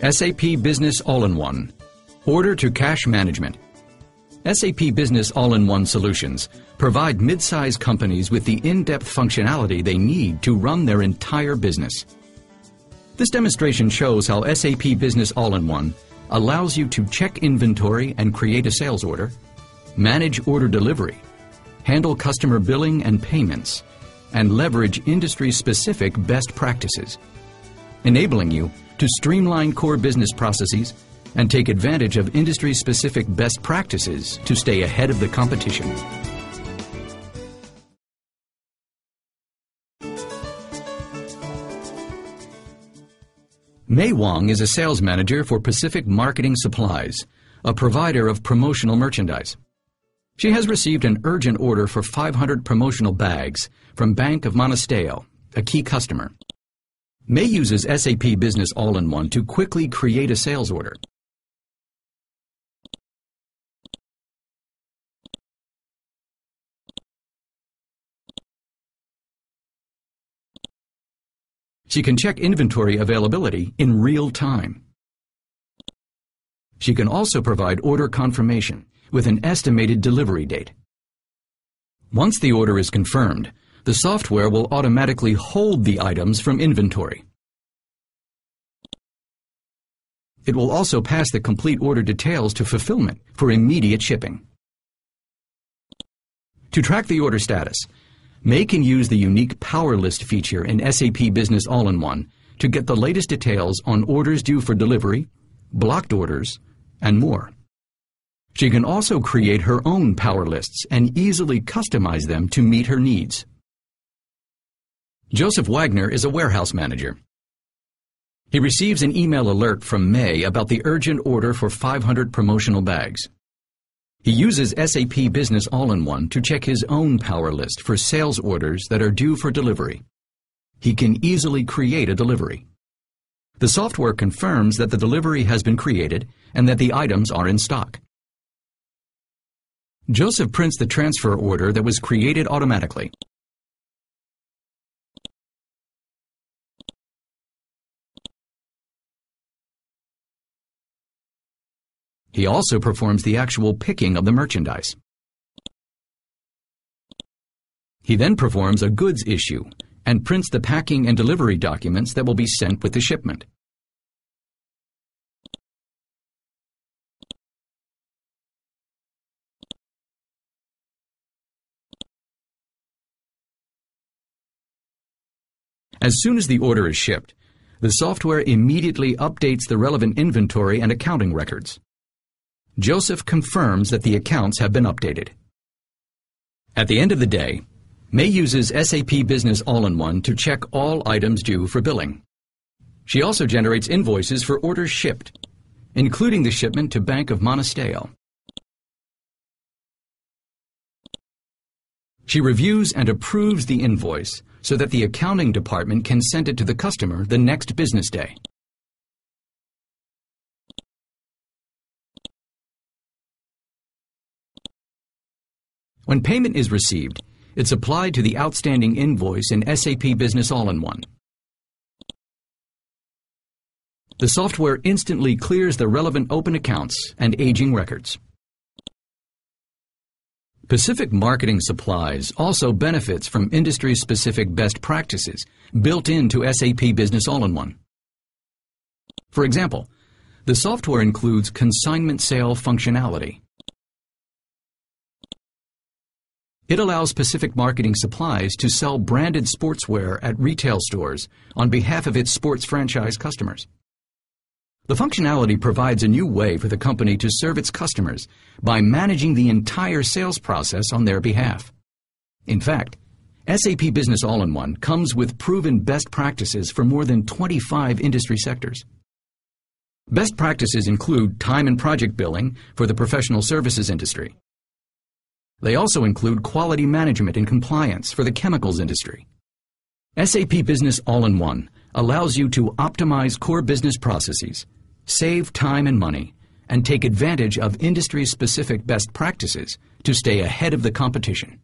SAP Business All-in-One. Order to cash management. SAP Business All-in-One Solutions provide mid-sized companies with the in-depth functionality they need to run their entire business. This demonstration shows how SAP Business All-in-One allows you to check inventory and create a sales order, manage order delivery, handle customer billing and payments, and leverage industry-specific best practices, enabling you to streamline core business processes and take advantage of industry-specific best practices to stay ahead of the competition. Mei Wang is a sales manager for Pacific Marketing Supplies, a provider of promotional merchandise. She has received an urgent order for 500 promotional bags from Bank of Monasteo, a key customer. Mei uses SAP Business All-in-One to quickly create a sales order. She can check inventory availability in real time. She can also provide order confirmation with an estimated delivery date. Once the order is confirmed, the software will automatically hold the items from inventory. It will also pass the complete order details to fulfillment for immediate shipping. To track the order status, Mei can use the unique Power List feature in SAP Business All-in-One to get the latest details on orders due for delivery, blocked orders, and more. She can also create her own Power Lists and easily customize them to meet her needs. Joseph Wagner is a warehouse manager. He receives an email alert from Mei about the urgent order for 500 promotional bags. He uses SAP Business All-in-One to check his own power list for sales orders that are due for delivery. He can easily create a delivery. The software confirms that the delivery has been created and that the items are in stock. Joseph prints the transfer order that was created automatically. He also performs the actual picking of the merchandise. He then performs a goods issue and prints the packing and delivery documents that will be sent with the shipment. As soon as the order is shipped, the software immediately updates the relevant inventory and accounting records. Joseph confirms that the accounts have been updated. At the end of the day, Mei uses SAP Business All-in-One to check all items due for billing. She also generates invoices for orders shipped, including the shipment to Bank of Monasteo. She reviews and approves the invoice so that the accounting department can send it to the customer the next business day. When payment is received, it's applied to the outstanding invoice in SAP Business All-in-One. The software instantly clears the relevant open accounts and aging records. Pacific Marketing Supplies also benefits from industry-specific best practices built into SAP Business All-in-One. For example, the software includes consignment sale functionality, It allows Pacific Marketing Supplies to sell branded sportswear at retail stores on behalf of its sports franchise customers. The functionality provides a new way for the company to serve its customers by managing the entire sales process on their behalf. In fact, SAP Business All-in-One comes with proven best practices for more than 25 industry sectors. Best practices include time and project billing for the professional services industry, they also include quality management and compliance for the chemicals industry. SAP Business All-in-One allows you to optimize core business processes, save time and money, and take advantage of industry-specific best practices to stay ahead of the competition.